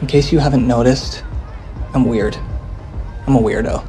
In case you haven't noticed, I'm weird. I'm a weirdo.